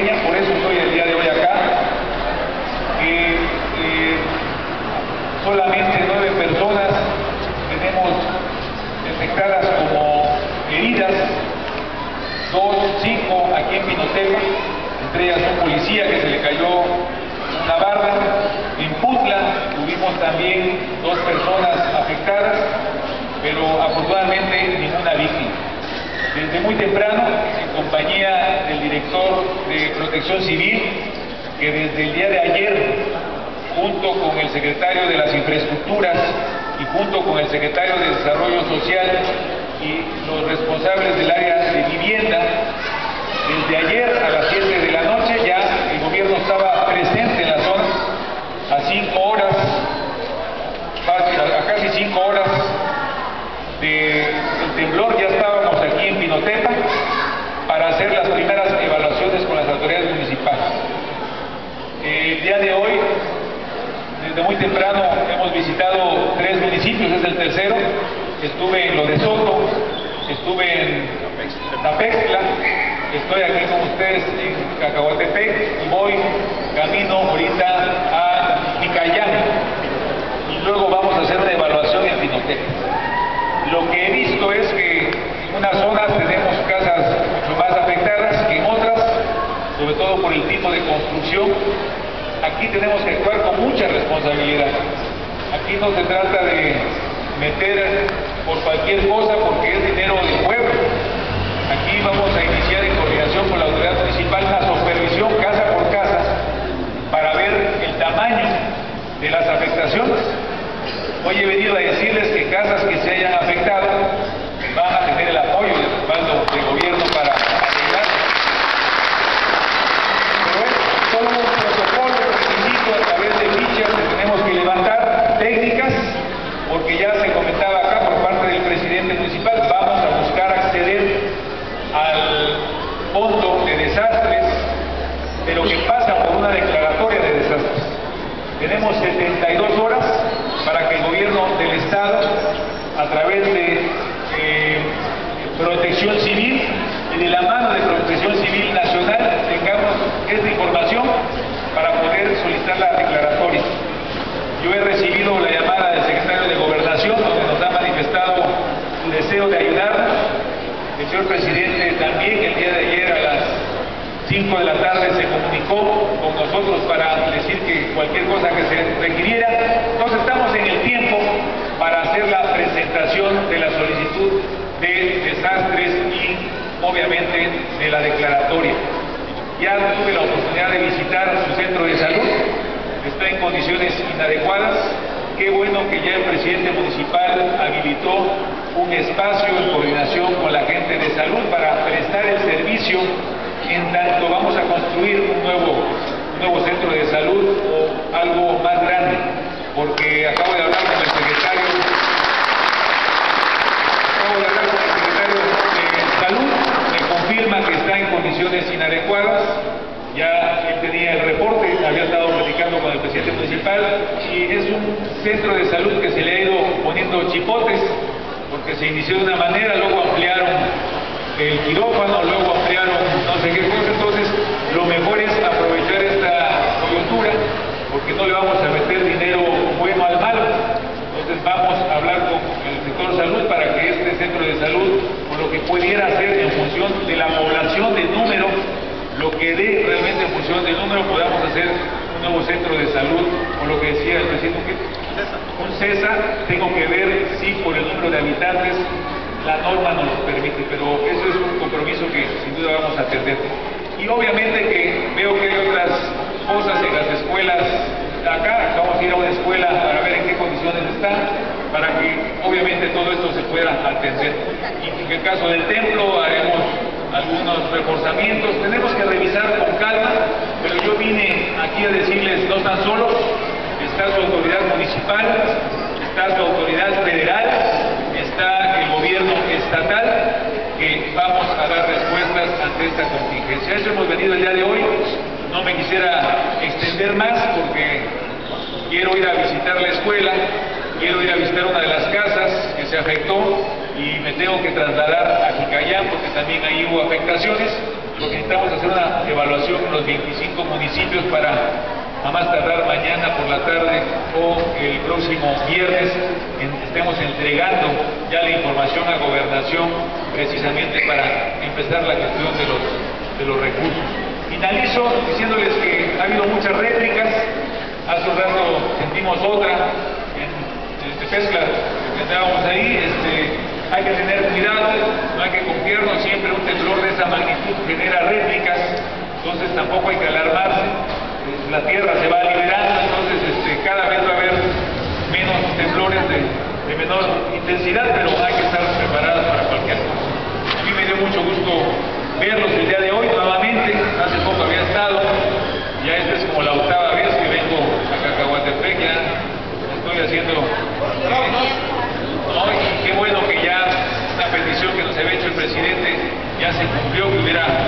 por eso estoy el día de hoy acá. Eh, solamente nueve personas tenemos detectadas como heridas, dos, cinco aquí en Pinotepa, entre ellas un policía que se le cayó una barra. En Putla tuvimos también dos personas afectadas, pero afortunadamente ninguna víctima. Desde muy temprano, compañía del director de Protección Civil, que desde el día de ayer, junto con el secretario de las Infraestructuras y junto con el secretario de Desarrollo Social y los responsables del área de vivienda, desde ayer a las 7 de la noche ya el gobierno estaba presente en la zona a 5 horas, a casi 5 horas del temblor ya estábamos aquí en Pinotepa para hacer las primeras evaluaciones con las autoridades municipales. El día de hoy, desde muy temprano, hemos visitado tres municipios, es el tercero. Estuve en Lo de Soto, estuve en Tapextla, estoy aquí con ustedes en Cacahuatepec y voy camino ahorita a Ticayán y luego vamos a hacer una evaluación en Pinotepa. Lo que he visto es que en unas zonas tenemos casas mucho más afectadas que en otras, sobre todo por el tipo de construcción. Aquí tenemos que actuar con mucha responsabilidad. Aquí no se trata de meter por cualquier cosa porque es dinero del pueblo. Aquí vamos a iniciar en coordinación con la autoridad municipal una supervisión casa por casa para ver el tamaño de las afectaciones. Hoy he venido a decirles que casas que se hayan afectado van a tener el apoyo y el respaldo del gobierno para arreglar. Pero es todo un protocolo requisito a través de fichas que tenemos que levantar, técnicas, porque ya se comentaba acá por parte del presidente municipal, vamos a buscar acceder al fondo de desastres, pero que pasa por una declaratoria de desastres. Tenemos 72 horas para que el gobierno del Estado, a través de eh, Protección Civil y de la mano de Protección Civil Nacional, tengamos esta información para poder solicitar la declaratoria. Yo he recibido la llamada del secretario de Gobernación, donde nos ha manifestado su deseo de ayudarnos. El señor presidente también el día de ayer a las 5 de la tarde se comunicó con nosotros para decir que cualquier cosa que se requiriera. Entonces estamos en el tiempo para hacer la presentación de la solicitud de desastres y obviamente de la declaratoria. Ya tuve la oportunidad de visitar su centro de salud, está en condiciones inadecuadas. Qué bueno que ya el presidente municipal habilitó un espacio en coordinación con la gente de salud para prestar el servicio en tanto vamos a construir un nuevo, un nuevo centro de salud o algo más grande, porque acabo de hablar con el secretario, acabo de hablar con el secretario de salud, me confirma que está en condiciones inadecuadas, ya él tenía el reporte, había estado platicando con el presidente y es un centro de salud que se le ha ido poniendo chipotes, porque se inició de una manera, luego ampliaron el quirófano, luego ampliaron no sé qué cosa, entonces lo mejor es aprovechar esta coyuntura porque no le vamos a meter dinero bueno al malo. Entonces vamos a hablar con el sector salud para que este centro de salud, por lo que pudiera hacer en función de la población de número, lo que dé realmente en función del número, podamos hacer nuevo centro de salud, por lo que decía el presidente, un CESA, tengo que ver si por el número de habitantes la norma nos lo permite, pero eso es un compromiso que sin duda vamos a atender. Y obviamente que veo que hay otras cosas en las escuelas acá, vamos a ir a una escuela para ver en qué condiciones están, para que obviamente todo esto se pueda atender. Y en el caso del templo haremos algunos reforzamientos, tenemos que revisar con calma, pero yo vine aquí a decirles, no están solos, está su autoridad municipal, está su autoridad federal, está el gobierno estatal, que vamos a dar respuestas ante esta contingencia. Eso hemos venido el día de hoy, no me quisiera extender más porque quiero ir a visitar la escuela, quiero ir a visitar una de las casas que se afectó y me tengo que trasladar a Jicayán porque también ahí hubo afectaciones. Lo que necesitamos es hacer una evaluación con los 25 municipios para a más tardar mañana por la tarde o el próximo viernes estemos entregando ya la información a gobernación precisamente para empezar la gestión de los, de los recursos. Finalizo diciéndoles que ha habido muchas réplicas, hace un rato sentimos otra en, este, pesca que estábamos ahí, este, hay que tener cuidado, no hay que confiarnos siempre, un temblor de esa magnitud genera réplicas, entonces tampoco hay que alarmarse, eh, la tierra se va liberando, entonces este, cada vez va a haber menos temblores de, menor intensidad, pero hay que estar preparados para cualquier cosa. A me dio mucho gusto verlos el día de hoy nuevamente, hace poco había estado, ya esta es como la octava vez que vengo a Cacahuatepec, ya estoy haciendo... Eh, mira.